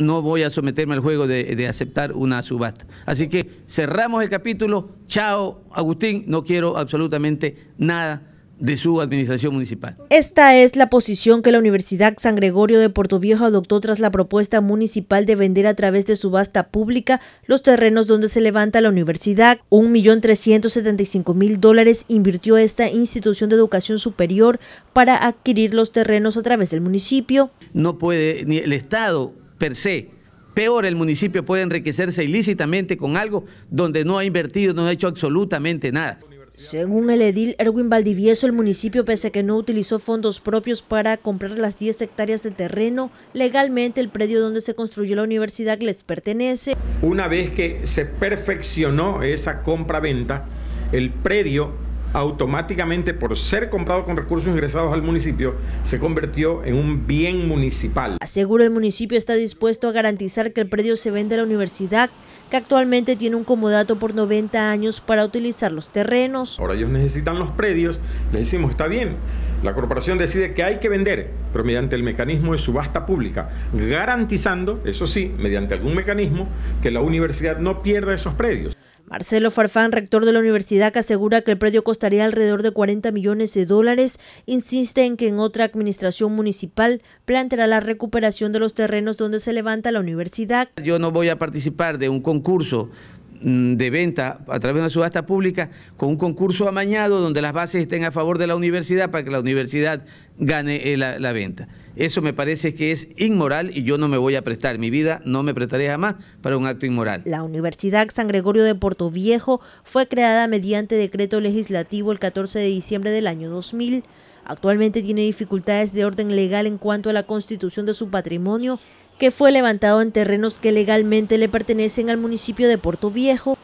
no voy a someterme al juego de, de, aceptar una subasta. Así que cerramos el capítulo. Chao, Agustín, no quiero absolutamente nada de su administración municipal. Esta es la posición que la Universidad San Gregorio de Portoviejo adoptó tras la propuesta municipal de vender a través de subasta pública los terrenos donde se levanta la universidad. Un millón trescientos setenta y cinco mil dólares invirtió esta institución de educación superior para adquirir los terrenos a través del municipio. No puede ni el Estado per se Peor, el municipio puede enriquecerse ilícitamente con algo donde no ha invertido, no ha hecho absolutamente nada. Según el edil Erwin Valdivieso, el municipio, pese a que no utilizó fondos propios para comprar las 10 hectáreas de terreno, legalmente el predio donde se construyó la universidad les pertenece. Una vez que se perfeccionó esa compra-venta, el predio automáticamente por ser comprado con recursos ingresados al municipio, se convirtió en un bien municipal. Asegura el municipio está dispuesto a garantizar que el predio se vende a la universidad, que actualmente tiene un comodato por 90 años para utilizar los terrenos. Ahora ellos necesitan los predios, le decimos, está bien, la corporación decide que hay que vender, pero mediante el mecanismo de subasta pública, garantizando, eso sí, mediante algún mecanismo, que la universidad no pierda esos predios. Marcelo Farfán, rector de la universidad, asegura que el predio costaría alrededor de 40 millones de dólares, insiste en que en otra administración municipal planteará la recuperación de los terrenos donde se levanta la universidad. Yo no voy a participar de un concurso mm, de venta a través de una subasta pública con un concurso amañado donde las bases estén a favor de la universidad para que la universidad gane eh, la, la venta. Eso me parece que es inmoral y yo no me voy a prestar. Mi vida no me prestaré jamás para un acto inmoral. La Universidad San Gregorio de Puerto Viejo fue creada mediante decreto legislativo el 14 de diciembre del año 2000. Actualmente tiene dificultades de orden legal en cuanto a la constitución de su patrimonio, que fue levantado en terrenos que legalmente le pertenecen al municipio de Puerto Viejo.